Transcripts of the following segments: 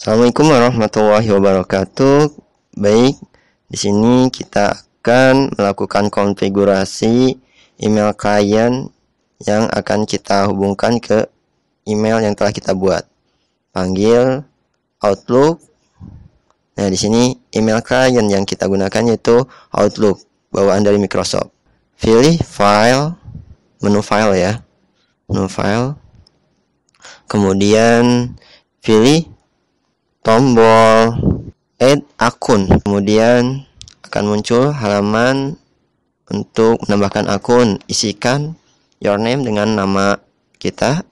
Assalamualaikum warahmatullahi wabarakatuh. Baik, di sini kita akan melakukan konfigurasi email klien yang akan kita hubungkan ke email yang telah kita buat. Panggil Outlook. Nah, di sini email klien yang kita gunakan yaitu Outlook bawaan dari Microsoft. Pilih file, menu file ya. Menu file. Kemudian pilih tombol add akun. Kemudian akan muncul halaman untuk menambahkan akun. Isikan your name dengan nama kita.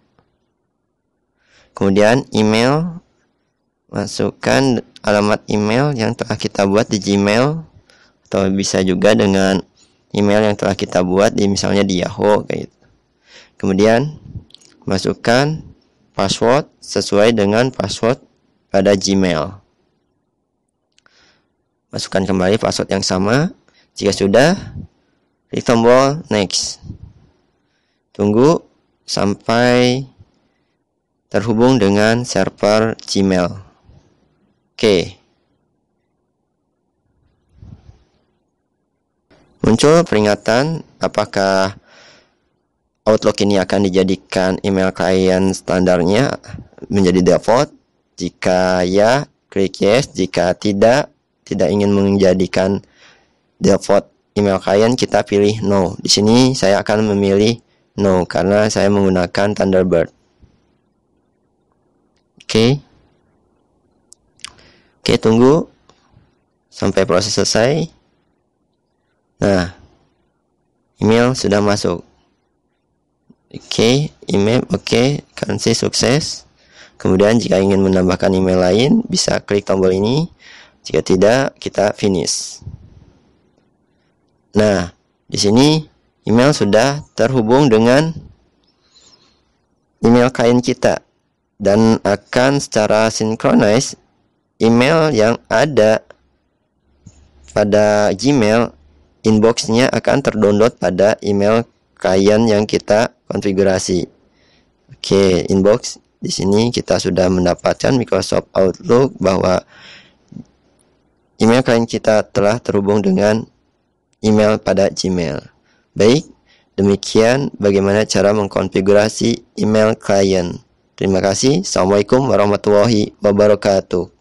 Kemudian email. Masukkan alamat email yang telah kita buat di Gmail. Atau bisa juga dengan email yang telah kita buat di misalnya di Yahoo kayak gitu. Kemudian masukkan password sesuai dengan password pada Gmail. Masukkan kembali password yang sama. Jika sudah, klik tombol next. Tunggu sampai terhubung dengan server Gmail. Oke. Muncul peringatan apakah Outlook ini akan dijadikan email klien standarnya menjadi default jika ya, klik yes. Jika tidak, tidak ingin menjadikan default email klien, kita pilih no. Di sini saya akan memilih no karena saya menggunakan Thunderbird. Oke. Oke, tunggu sampai proses selesai. Nah, email sudah masuk. Oke, email oke, okay, currency sukses. Kemudian jika ingin menambahkan email lain, bisa klik tombol ini. Jika tidak, kita finish. Nah, di sini email sudah terhubung dengan email klien kita dan akan secara sinkronis email yang ada pada Gmail inboxnya akan terdownload pada email klien yang kita konfigurasi. Oke, inbox di sini kita sudah mendapatkan Microsoft Outlook bahwa email klien kita telah terhubung dengan email pada Gmail. Baik, demikian bagaimana cara mengkonfigurasi email klien. Terima kasih. Assalamualaikum warahmatullahi wabarakatuh.